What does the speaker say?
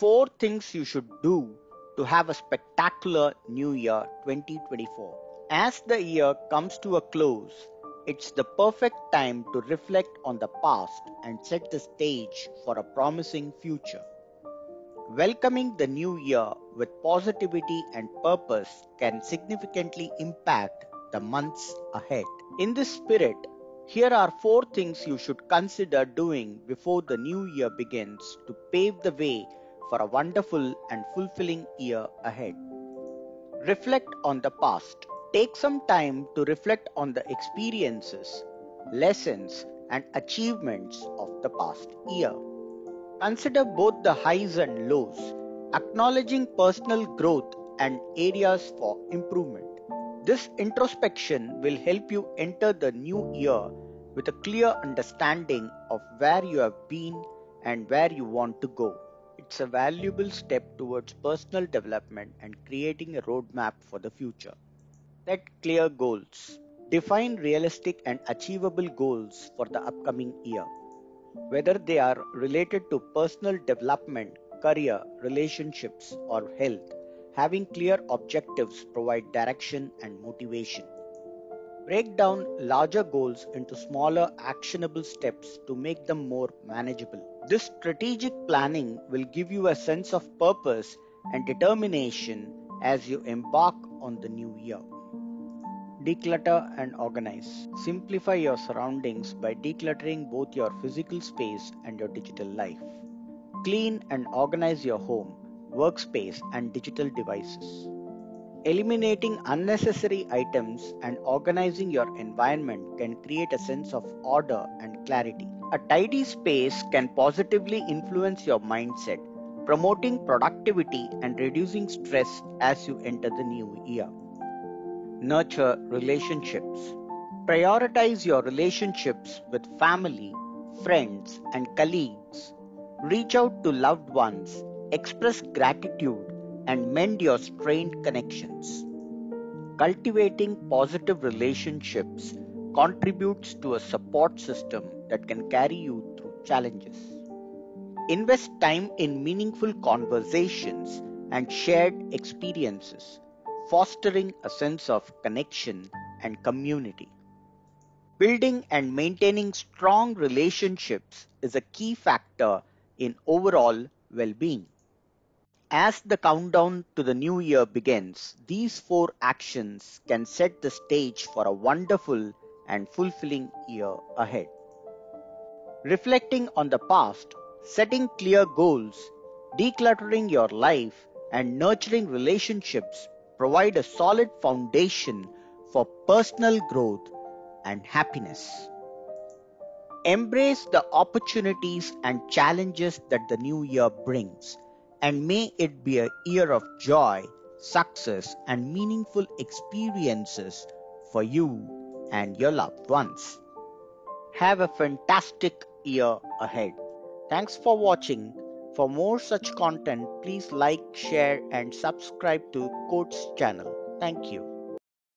Four things you should do to have a spectacular New Year 2024. As the year comes to a close, it's the perfect time to reflect on the past and set the stage for a promising future. Welcoming the new year with positivity and purpose can significantly impact the months ahead. In this spirit, here are four things you should consider doing before the new year begins to pave the way for a wonderful and fulfilling year ahead. Reflect on the past. Take some time to reflect on the experiences, lessons, and achievements of the past year. Consider both the highs and lows, acknowledging personal growth and areas for improvement. This introspection will help you enter the new year with a clear understanding of where you have been and where you want to go. It's a valuable step towards personal development and creating a roadmap for the future. Set clear goals. Define realistic and achievable goals for the upcoming year. Whether they are related to personal development, career, relationships, or health, having clear objectives provide direction and motivation. Break down larger goals into smaller actionable steps to make them more manageable. This strategic planning will give you a sense of purpose and determination as you embark on the new year. Declutter and organize. Simplify your surroundings by decluttering both your physical space and your digital life. Clean and organize your home, workspace, and digital devices. Eliminating unnecessary items and organizing your environment can create a sense of order and clarity. A tidy space can positively influence your mindset, promoting productivity and reducing stress as you enter the new year. Nurture relationships. Prioritize your relationships with family, friends, and colleagues. Reach out to loved ones, express gratitude, and mend your strained connections. Cultivating positive relationships contributes to a support system that can carry you through challenges. Invest time in meaningful conversations and shared experiences, fostering a sense of connection and community. Building and maintaining strong relationships is a key factor in overall well being. As the countdown to the new year begins, these four actions can set the stage for a wonderful and fulfilling year ahead. Reflecting on the past, setting clear goals, decluttering your life, and nurturing relationships provide a solid foundation for personal growth and happiness. Embrace the opportunities and challenges that the new year brings and may it be a year of joy, success, and meaningful experiences for you and your loved ones. Have a fantastic year ahead. Thanks for watching. For more such content, please like, share, and subscribe to Quotes channel. Thank you.